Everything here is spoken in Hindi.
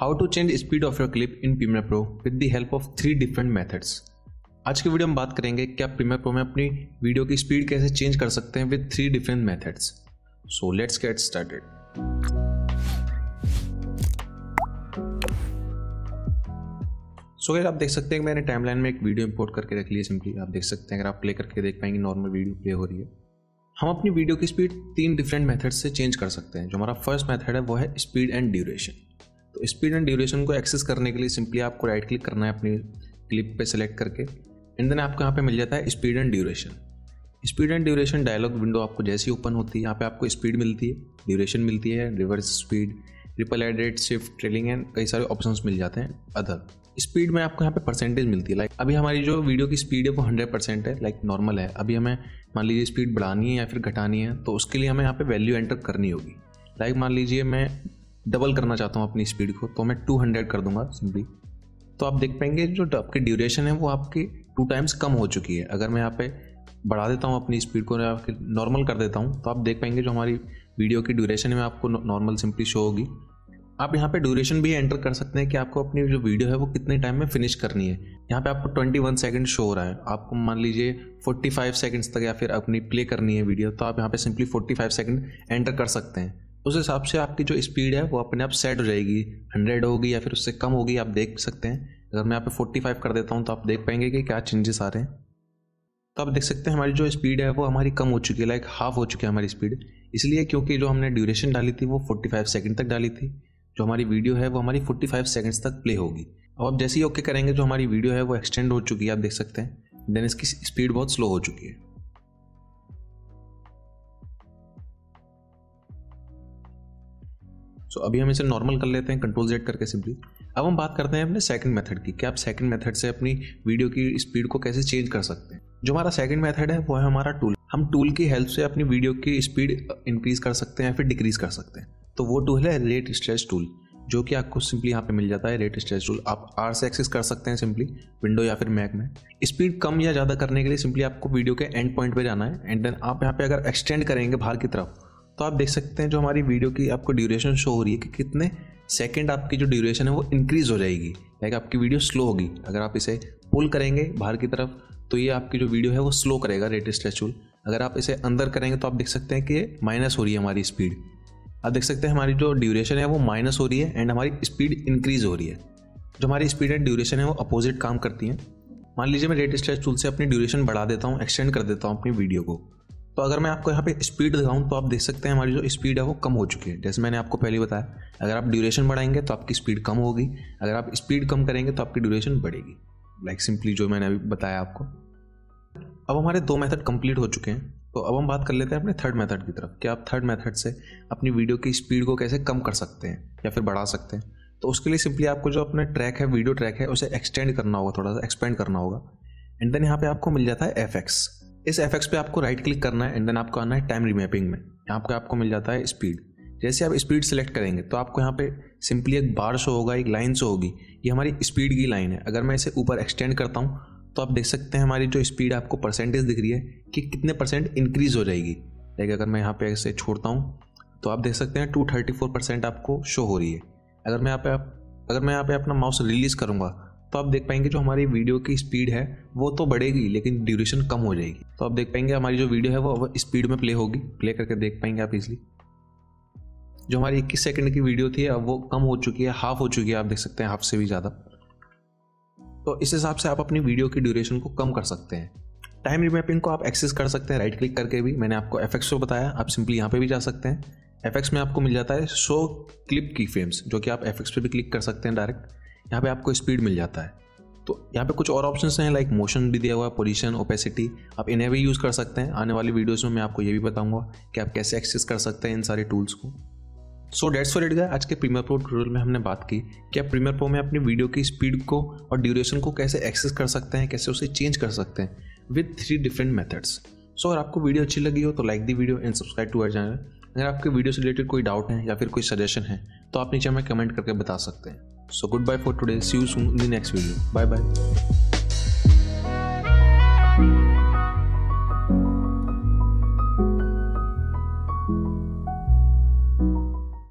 How to change speed of your clip in Premiere Pro with the help of three different methods आज की वीडियो में बात करेंगे कि आप प्रीमियर प्रो में अपनी वीडियो की स्पीड कैसे चेंज कर सकते हैं with three different methods so let's get started so अगर आप देख सकते हैं कि मैंने टाइमलाइन में एक वीडियो इंपोर्ट करके रख ली है सिंपली आप देख सकते हैं, अगर आप प्ले करके देख पाएँगे नॉर्मल वीडियो प्ले हो रही है। हम अपनी वीडियो की स्पीड तीन डिफरेंट मेथड से चेंज कर सकते हैं। जो हमारा फ़र्स्ट मेथड है, वो है स्पीड एंड ड्यूरेशन तो स्पीड एंड ड्यूरेशन को एक्सेस करने के लिए सिंपली आपको राइट क्लिक करना है अपनी क्लिप पे सेलेक्ट करके एंड देन आपको यहाँ पे मिल जाता है speed and duration speed and duration dialogue window आपको जैसी ओपन होती है, यहाँ पे आपको स्पीड मिलती है ड्यूरेशन मिलती है reverse speed triple added shift trailing end कई सारे ऑप्शन मिल जाते हैं अदर स्पीड में आपको यहाँ पे परसेंटेज मिलती है. लाइक अभी हमारी जो वीडियो की स्पीड है वो हंड्रेड परसेंट है लाइक नॉर्मल है. अभी हमें मान लीजिए स्पीड बढ़ानी है या फिर घटानी है तो उसके लिए हमें यहाँ पे वैल्यू एंटर करनी होगी. लाइक मान लीजिए मैं डबल करना चाहता हूँ अपनी स्पीड को तो मैं टू हंड्रेड कर दूँगा सिंपली तो आप देख पाएँगे जो आपकी ड्यूरेशन है वो आपकी टू टाइम्स कम हो चुकी है। अगर मैं यहाँ पे बढ़ा देता हूँ अपनी स्पीड को या नॉर्मल कर देता हूँ तो आप देख पाएँगे जो हमारी वीडियो की ड्यूरेशन है आपको नॉर्मल सिंपली शो होगी। आप यहाँ पे ड्यूरेशन भी एंटर कर सकते हैं कि आपको अपनी जो वीडियो है वो कितने टाइम में फिनिश करनी है। यहाँ पे आपको 21 सेकंड शो हो रहा है। आपको मान लीजिए 45 सेकंड्स तक या फिर अपनी प्ले करनी है वीडियो तो आप यहाँ पे सिंपली 45 सेकंड एंटर कर सकते हैं। उस हिसाब से आपकी जो स्पीड है, वो अपने आप सेट हो जाएगी। हंड्रेड होगी या फिर उससे कम होगी, आप देख सकते हैं। अगर मैं यहाँ पे फोर्टी फाइव कर देता हूँ तो आप देख पाएँगे कि क्या चेंजेस आ रहे हैं। तो आप देख सकते हैं, हमारी जो स्पीड है, वो हमारी कम हो चुकी है लाइक हाफ़ हो चुकी है हमारी स्पीड इसलिए क्योंकि जो हमने ड्यूरेशन डाली थी, वो फोर्टी फाइव सेकेंड तक डाली थी। जो हमारी वीडियो है, वो हमारी फोर्टी फाइव सेकेंड्स तक प्ले होगी। अब आप जैसे ही ओके करेंगे, जो हमारी वीडियो है, वो एक्सटेंड हो चुकी है, आप देख सकते हैं। देन इसकी स्पीड बहुत स्लो हो चुकी है। सो so, अभी हम इसे नॉर्मल कर लेते हैं कंट्रोल जेड करके सिंपली अब हम बात करते हैं अपने सेकंड मेथड की. कि आप सेकंड मेथड से अपनी वीडियो की स्पीड को कैसे चेंज कर सकते हैं? जो हमारा सेकंड मेथड है वो है हमारा टूल हम टूल की हेल्प से अपनी वीडियो की स्पीड इंक्रीज कर सकते हैं या फिर डिक्रीज कर सकते हैं. तो वो टूल है रेट स्ट्रेच टूल जो कि आपको सिंपली यहाँ पे मिल जाता है रेट स्ट्रेच टूल आप आर से एक्सेस कर सकते हैं सिंपली विंडो या फिर मैक में. स्पीड कम या ज़्यादा करने के लिए सिंपली आपको वीडियो के एंड पॉइंट पे जाना है एंड देन आप यहाँ पे अगर एक्सटेंड करेंगे बाहर की तरफ़ तो आप देख सकते हैं जो हमारी वीडियो की आपको ड्यूरेशन शो हो रही है कि कितने सेकेंड आपकी जो ड्यूरेशन है वो इंक्रीज हो जाएगी। लाइक आपकी वीडियो स्लो होगी। अगर आप इसे पुल करेंगे बाहर की तरफ़ तो ये आपकी जो वीडियो है वो स्लो करेगा रेट स्ट्रेचुल अगर आप इसे अंदर करेंगे तो आप देख सकते हैं कि ये माइनस हो रही है हमारी स्पीड आप देख सकते हैं हमारी जो ड्यूरेशन है वो माइनस हो रही है एंड हमारी स्पीड इंक्रीज हो रही है। जो हमारी स्पीड एंड ड्यूरेशन है वो अपोजिट काम करती हैं। मान लीजिए मैं रेट स्ट्रेच टूल से अपनी ड्यूरेशन बढ़ा देता हूँ एक्सटेंड कर देता हूँ अपनी वीडियो को। तो अगर मैं आपको यहाँ पे स्पीड दिखाऊँ तो आप देख सकते हैं हमारी जो स्पीड है वो कम हो चुकी है। जैसे मैंने आपको पहले बताया, अगर आप ड्यूरेशन बढ़ाएँगे तो आपकी स्पीड कम होगी। अगर आप स्पीड कम करेंगे तो आपकी ड्यूरेशन बढ़ेगी। लाइक सिंपली जो मैंने अभी बताया आपको। अब हमारे दो मेथड कंप्लीट हो चुके हैं। तो अब हम बात कर लेते हैं अपने थर्ड मेथड की तरफ़। कि आप थर्ड मेथड से अपनी वीडियो की स्पीड को कैसे कम कर सकते हैं, या फिर बढ़ा सकते हैं? तो उसके लिए सिंपली आपको जो अपना ट्रैक है वीडियो ट्रैक है, उसे एक्सटेंड करना होगा, थोड़ा सा एक्सपेंड करना होगा। एंड देन यहाँ पे आपको मिल जाता है एफ़ इस एफ़ पे आपको राइट क्लिक करना है एंड देन आपको आना है टाइम रिमैपिंग में। यहाँ पे आपको मिल जाता है स्पीड जैसे आप स्पीड सेलेक्ट करेंगे तो आपको यहाँ पे सिंपली एक बार शो होगा, एक लाइन शो होगी। ये हमारी स्पीड की लाइन है। अगर मैं इसे ऊपर एक्सटेंड करता हूँ तो आप देख सकते हैं हमारी जो स्पीड आपको परसेंटेज दिख रही है कि कितने परसेंट इंक्रीज हो जाएगी। लाइक अगर मैं यहाँ पे ऐसे छोड़ता हूँ तो आप देख सकते हैं टू थर्टी फोर परसेंट आपको शो हो रही है। अगर मैं यहाँ पे अगर मैं यहाँ पे अपना माउस रिलीज़ करूँगा तो आप देख पाएँगे जो हमारी वीडियो की स्पीड है, वो तो बढ़ेगी, लेकिन ड्यूरेशन कम हो जाएगी। तो आप देख पाएँगे हमारी जो वीडियो है, वो स्पीड में प्ले होगी। प्ले करके देख पाएँगे आप इजली जो हमारी इक्कीस सेकेंड की वीडियो थी, अब वो कम हो चुकी है हाफ़ हो चुकी है, आप देख सकते हैं हाफ़ से भी ज़्यादा। तो इस हिसाब से आप अपनी वीडियो की ड्यूरेशन को कम कर सकते हैं। टाइम रिमैपिंग को आप एक्सेस कर सकते हैं राइट क्लिक करके भी। मैंने आपको एफ़ को बताया, आप सिंपली यहाँ पे भी जा सकते हैं। एफएक्स में आपको मिल जाता है शो क्लिप की फ्रेम्स जो कि आप एफएक्स पे भी क्लिक कर सकते हैं डायरेक्ट यहाँ पे आपको स्पीड मिल जाता है। तो यहाँ पे कुछ और ऑप्शंस हैं लाइक मोशन भी दिया हुआ है पोजीशन ओपेसिटी आप इन्हें भी यूज़ कर सकते हैं। आने वाली वीडियोस में मैं आपको ये भी बताऊँगा कि आप कैसे एक्सेस कर सकते हैं इन सारे टूल्स को। सो डेट्स फॉर इट गया आज के प्रीमियर प्रो ट्यूटोरियल में हमने बात की कि आप प्रीमियर प्रो में अपनी वीडियो की स्पीड को और ड्यूरेशन को कैसे एक्सेस कर सकते हैं, कैसे उसे चेंज कर सकते हैं with three different methods so अगर आपको वीडियो अच्छी लगी हो तो like the video and subscribe to our channel अगर आपके वीडियो से रिलेटेड कोई डाउट है या फिर कोई सजेशन है तो आप नीचे हमें कमेंट करके बता सकते हैं। So goodbye for today. See you soon in the next video. Bye bye.